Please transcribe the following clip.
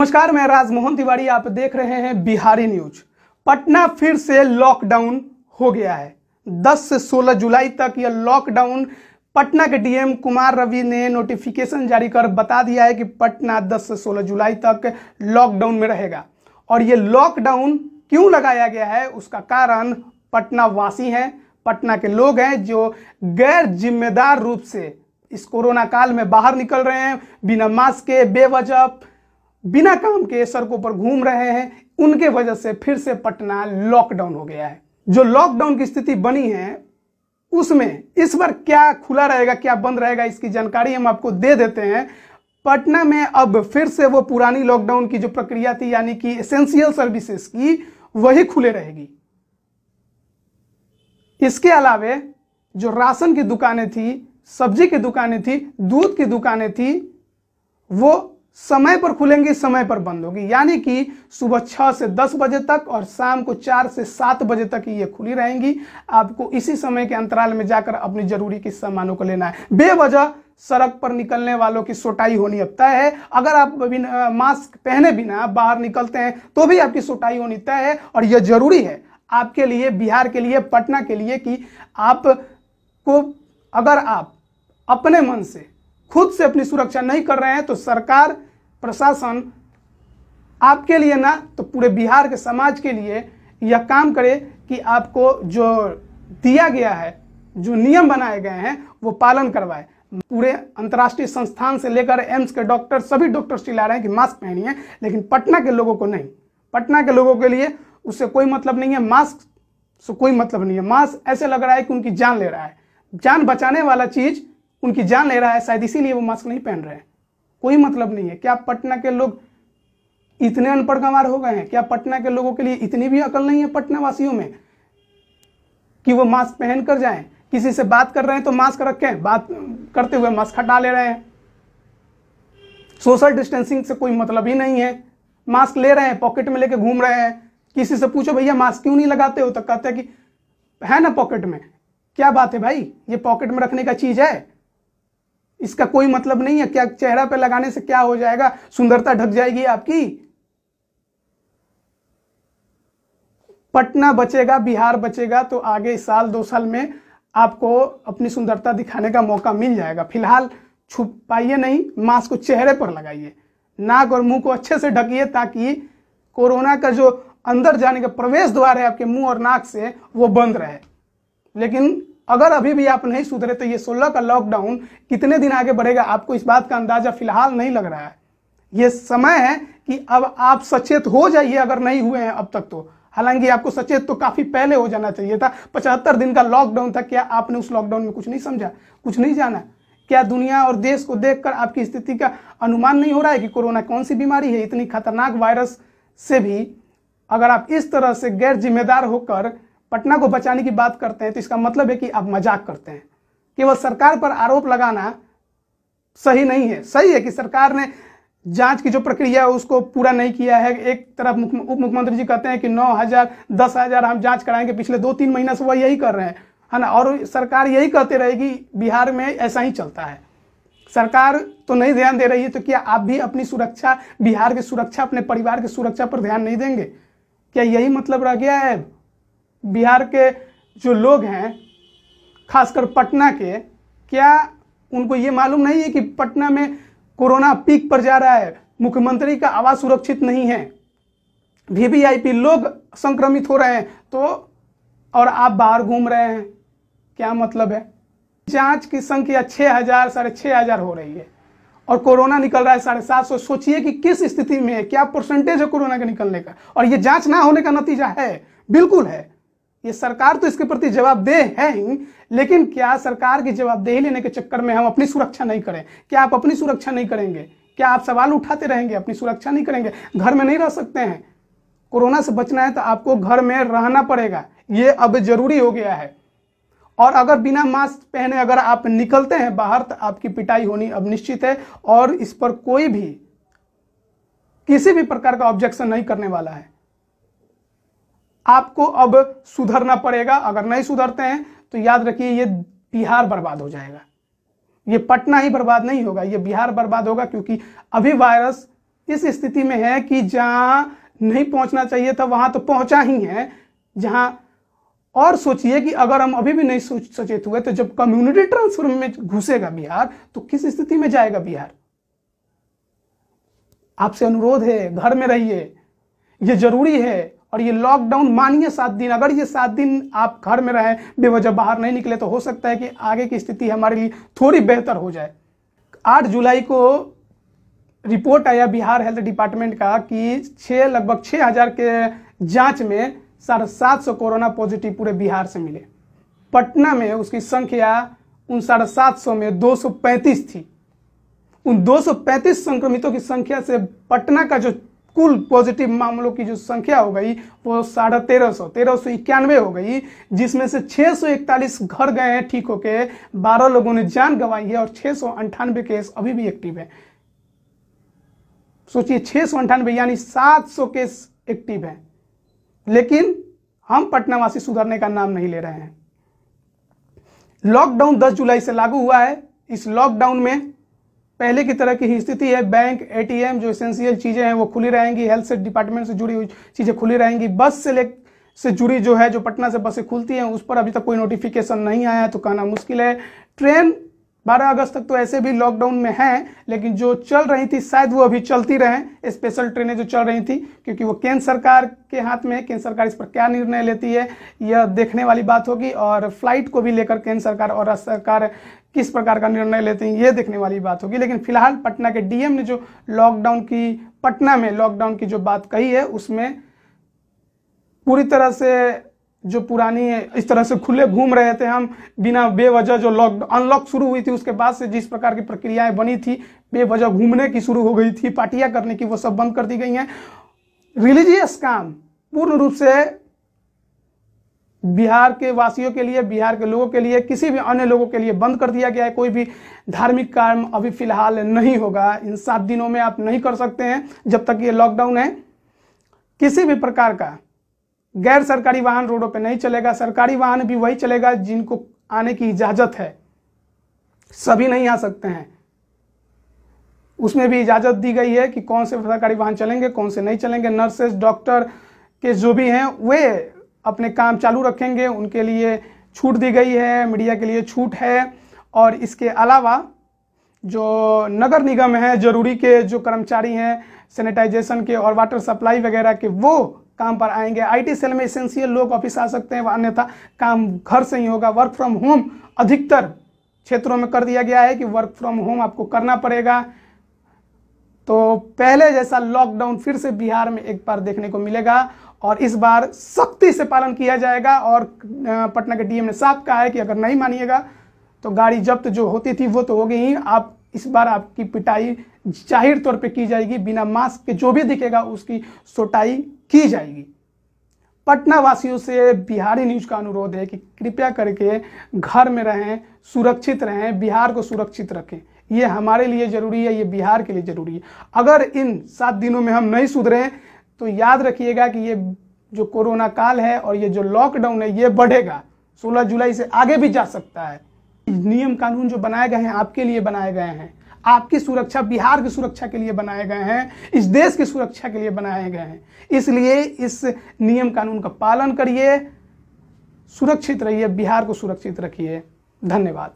नमस्कार, मैं राजमोहन तिवारी, आप देख रहे हैं बिहारी न्यूज़। पटना फिर से लॉकडाउन हो गया है। 10 से 16 जुलाई तक यह लॉकडाउन पटना के डीएम कुमार रवि ने नोटिफिकेशन जारी कर बता दिया है कि पटना 10 से 16 जुलाई तक लॉकडाउन में रहेगा। और ये लॉकडाउन क्यों लगाया गया है, उसका कारण पटना वासी हैं, पटना के लोग हैं जो गैर जिम्मेदार रूप से इस कोरोना काल में बाहर निकल रहे हैं, बिना मास्क के, बेवजह बिना काम के सड़कों पर घूम रहे हैं, उनके वजह से फिर से पटना लॉकडाउन हो गया है। जो लॉकडाउन की स्थिति बनी है, उसमें इस बार क्या खुला रहेगा, क्या बंद रहेगा, इसकी जानकारी हम आपको दे देते हैं। पटना में अब फिर से वो पुरानी लॉकडाउन की जो प्रक्रिया थी, यानी कि एसेंशियल सर्विसेज़ की, वही खुले रहेगी। इसके अलावे जो राशन की दुकानें थी, सब्ज़ी की दुकानें थी, दूध की दुकानें थी, वो समय पर खुलेंगी, समय पर बंद होगी। यानी कि सुबह छह से दस बजे तक और शाम को चार से सात बजे तक ये खुली रहेंगी। आपको इसी समय के अंतराल में जाकर अपनी ज़रूरी की सामानों को लेना है। बेवजह सड़क पर निकलने वालों की सोटाई होनी अब तय है। अगर आप बिना मास्क पहने बिना बाहर निकलते हैं तो भी आपकी सोटाई होनी तय है। और यह ज़रूरी है आपके लिए, बिहार के लिए, पटना के लिए कि आप को, अगर आप अपने मन से, खुद से अपनी सुरक्षा नहीं कर रहे हैं तो सरकार प्रशासन आपके लिए ना तो पूरे बिहार के समाज के लिए यह काम करे कि आपको जो दिया गया है, जो नियम बनाए गए हैं, वो पालन करवाए। पूरे अंतर्राष्ट्रीय संस्थान से लेकर एम्स के डॉक्टर, सभी डॉक्टर चिल्ला रहे हैं कि मास्क पहनिए लेकिन पटना के लोगों को नहीं। पटना के लोगों के लिए उससे कोई मतलब नहीं है, मास्क से कोई मतलब नहीं है। मास्क ऐसे लग रहा है कि उनकी जान ले रहा है। जान बचाने वाला चीज़ उनकी जान ले रहा है, शायद इसीलिए वो मास्क नहीं पहन रहे हैं। कोई मतलब नहीं है। क्या पटना के लोग इतने अनपढ़ गंवार हो गए हैं? क्या पटना के लोगों के लिए इतनी भी अकल नहीं है पटना वासियों में कि वो मास्क पहन कर जाएँ? किसी से बात कर रहे हैं तो मास्क रखें। बात करते हुए मास्क हटा ले रहे हैं। सोशल डिस्टेंसिंग से कोई मतलब ही नहीं है। मास्क ले रहे हैं, पॉकेट में लेके घूम रहे हैं। किसी से पूछो, भैया, मास्क क्यों नहीं लगाते हो? तो कहते हैं कि, है ना, पॉकेट में। क्या बात है भाई? ये पॉकेट में रखने का चीज़ है? इसका कोई मतलब नहीं है। क्या चेहरा पे लगाने से क्या हो जाएगा? सुंदरता ढक जाएगी आपकी। पटना बचेगा, बिहार बचेगा तो आगे साल, दो साल में आपको अपनी सुंदरता दिखाने का मौका मिल जाएगा। फ़िलहाल छुपाइए नहीं, मास्क को चेहरे पर लगाइए। नाक और मुँह को अच्छे से ढकिए ताकि कोरोना का जो अंदर जाने का प्रवेश द्वार है आपके मुँह और नाक से, वो बंद रहे। लेकिन अगर अभी भी आप नहीं सुधरे तो ये सोलह का लॉकडाउन कितने दिन आगे बढ़ेगा, आपको इस बात का अंदाज़ा फ़िलहाल नहीं लग रहा है। ये समय है कि अब आप सचेत हो जाइए अगर नहीं हुए हैं अब तक तो। हालाँकि आपको सचेत तो काफ़ी पहले हो जाना चाहिए था, पचहत्तर दिन का लॉकडाउन था, क्या आपने उस लॉकडाउन में कुछ नहीं समझा, कुछ नहीं जाना? क्या दुनिया और देश को देखकर आपकी स्थिति का अनुमान नहीं हो रहा है कि कोरोना कौन सी बीमारी है? इतनी खतरनाक वायरस से भी अगर आप इस तरह से गैर जिम्मेदार होकर पटना को बचाने की बात करते हैं तो इसका मतलब है कि आप मज़ाक करते हैं। केवल सरकार पर आरोप लगाना सही नहीं है। सही है कि सरकार ने जाँच की जो प्रक्रिया है, उसको पूरा नहीं किया है। एक तरफ़ उप मुख्यमंत्री जी कहते हैं कि नौ हज़ार, दस हज़ार हम जाँच कराएँगे, पिछले दो तीन महीना से वह यही कर रहे हैं। है ना? और सरकार यही कहते रहेगी, बिहार में ऐसा ही चलता है। सरकार तो नहीं ध्यान दे रही है तो क्या आप भी अपनी सुरक्षा, बिहार की सुरक्षा, अपने परिवार की सुरक्षा पर ध्यान नहीं देंगे? क्या यही मतलब रह गया है? बिहार के जो लोग हैं, खासकर पटना के, क्या उनको ये मालूम नहीं है कि पटना में कोरोना पीक पर जा रहा है? मुख्यमंत्री का आवास सुरक्षित नहीं है। वीवीआईपी लोग संक्रमित हो रहे हैं तो और आप बाहर घूम रहे हैं, क्या मतलब है? जाँच की संख्या छह हज़ार, साढ़े छह हज़ार हो रही है। और कोरोना निकल रहा है साढ़े सात सौ। सोचिए कि किस स्थिति में है, क्या परसेंटेज है कोरोना के निकलने का? और ये जाँच ना होने का नतीजा है, बिल्कुल है। ये सरकार तो इसके प्रति जवाबदेह है ही, लेकिन क्या सरकार की जवाबदेही लेने के चक्कर में हम अपनी सुरक्षा नहीं करें? क्या आप अपनी सुरक्षा नहीं करेंगे? क्या आप सवाल उठाते रहेंगे, अपनी सुरक्षा नहीं करेंगे? घर में नहीं रह सकते हैं। कोरोना से बचना है तो आपको घर में रहना पड़ेगा। ये अब ज़रूरी हो गया है। और अगर बिना मास्क पहने अगर आप निकलते हैं बाहर तो आपकी पिटाई होनी अब निश्चित है और इस पर कोई भी, किसी भी प्रकार का ऑब्जेक्शन नहीं करने वाला है। आपको अब सुधरना पड़ेगा। अगर नहीं सुधरते हैं तो याद रखिए, ये बिहार बर्बाद हो जाएगा। ये पटना ही बर्बाद नहीं होगा, ये बिहार बर्बाद होगा, क्योंकि अभी वायरस इस स्थिति में है कि जहाँ नहीं पहुँचना चाहिए था, वहाँ तो पहुँचा ही है। जहाँ और सोचिए कि अगर हम अभी भी नहीं सचेत हुए तो जब कम्युनिटी ट्रांसफ़र में घुसेगा बिहार तो किस स्थिति में जाएगा बिहार? आपसे अनुरोध है, घर में रहिए। ये ज़रूरी है और ये लॉकडाउन मानिए सात दिन। अगर ये सात दिन आप घर में रहें, बेवजह बाहर नहीं निकले तो हो सकता है कि आगे की स्थिति हमारे लिए थोड़ी बेहतर हो जाए। आठ जुलाई को रिपोर्ट आया बिहार हेल्थ डिपार्टमेंट का कि छः लगभग छः हज़ार के जाँच में साढ़े सात सौ कोरोना पॉजिटिव पूरे बिहार से मिले। पटना में उसकी संख्या उन साढ़े सात सौ में दो सौ पैंतीस थी। उन 235 संक्रमितों की संख्या से पटना का जो कुल पॉजिटिव मामलों की जो संख्या हो गई, वो साढ़े तेरह सौ तेरह सौ इक्यानवे हो गई, जिसमें से छह सौ इकतालीस घर गए हैं ठीक होके, बारह लोगों ने जान गंवाई है और छह सौ अंठानवे केस अभी भी एक्टिव है। सोचिए, छह सौ अंठानवे यानी सात सौ केस एक्टिव है। लेकिन हम पटनावासी सुधरने का नाम नहीं ले रहे हैं। लॉकडाउन 10 जुलाई से लागू हुआ है। इस लॉकडाउन में पहले की तरह की ही स्थिति है। बैंक एटीएम जो एसेंशियल चीज़ें हैं, वो खुली रहेंगी। हेल्थ से डिपार्टमेंट से जुड़ी हुई चीज़ें खुली रहेंगी। बस से ले से जुड़ी जो है, जो पटना से बसें खुलती हैं, उस पर अभी तक कोई नोटिफिकेशन नहीं आया है तो कहना मुश्किल है। ट्रेन 12 अगस्त तक तो ऐसे भी लॉकडाउन में हैं, लेकिन जो चल रही थी, शायद वो अभी चलती रहें। स्पेशल ट्रेनें जो चल रही थी, क्योंकि वो केंद्र सरकार के हाथ में है। केंद्र सरकार इस पर क्या निर्णय लेती है, यह देखने वाली बात होगी। और फ़्लाइट को भी लेकर केंद्र सरकार और राज्य सरकार किस प्रकार का निर्णय लेते हैं, ये देखने वाली बात होगी। लेकिन फ़िलहाल पटना के डीएम ने जो लॉकडाउन की, पटना में लॉकडाउन की जो बात कही है, उसमें पूरी तरह से जो पुरानी, इस तरह से खुले घूम रहे थे हम, बिना बेवजह जो लॉक अनलॉक शुरू हुई थी, उसके बाद से जिस प्रकार की प्रक्रियाएँ बनी थी, बेवजह घूमने की शुरू हो गई थी, पार्टियाँ करने की वो सब बंद कर दी गई हैं। रिलीजियस काम पूर्ण रूप से बिहार के वासियों के लिए, बिहार के लोगों के लिए, किसी भी अन्य लोगों के लिए बंद कर दिया गया है। कोई भी धार्मिक काम अभी फ़िलहाल नहीं होगा। इन सात दिनों में आप नहीं कर सकते हैं जब तक ये लॉकडाउन है। किसी भी प्रकार का गैर सरकारी वाहन रोडों पे नहीं चलेगा। सरकारी वाहन भी वही चलेगा जिनको आने की इजाज़त है। सभी नहीं आ सकते हैं। उसमें भी इजाज़त दी गई है कि कौन से सरकारी वाहन चलेंगे, कौन से नहीं चलेंगे। नर्सेस, डॉक्टर के जो भी हैं, वे अपने काम चालू रखेंगे, उनके लिए छूट दी गई है, मीडिया के लिए छूट है। और इसके अलावा जो नगर निगम है, ज़रूरी के जो कर्मचारी हैं सैनिटाइजेशन के और वाटर सप्लाई वगैरह के, वो काम पर आएँगे। आईटी सेल में इसेंशियल लोग ऑफ़िस आ सकते हैं अन्यथा काम घर से ही होगा। वर्क फ्रॉम होम अधिकतर क्षेत्रों में कर दिया गया है कि वर्क फ्रॉम होम आपको करना पड़ेगा। तो पहले जैसा लॉकडाउन फिर से बिहार में एक बार देखने को मिलेगा। और इस बार सख्ती से पालन किया जाएगा और पटना के डीएम ने साफ़ कहा है कि अगर नहीं मानिएगा तो गाड़ी जब्त जो होती थी वो तो हो गई। आप इस बार आपकी पिटाई ज़ाहिर तौर पे की जाएगी। बिना मास्क के जो भी दिखेगा, उसकी सोटाई की जाएगी। पटना वासियों से बिहारी न्यूज़ का अनुरोध है कि कृपया करके घर में रहें, सुरक्षित रहें, बिहार को सुरक्षित रखें। ये हमारे लिए ज़रूरी है, ये बिहार के लिए ज़रूरी है। अगर इन सात दिनों में हम नहीं सुधरे तो याद रखिएगा कि ये जो कोरोना काल है और ये जो लॉकडाउन है, ये बढ़ेगा। 16 जुलाई से आगे भी जा सकता है। नियम कानून जो बनाए गए हैं, आपके लिए बनाए गए हैं। आपकी सुरक्षा, बिहार की सुरक्षा के लिए बनाए गए हैं। इस देश की सुरक्षा के लिए बनाए गए हैं। इसलिए इस नियम कानून का पालन करिए, सुरक्षित रहिए, बिहार को सुरक्षित रखिए। धन्यवाद।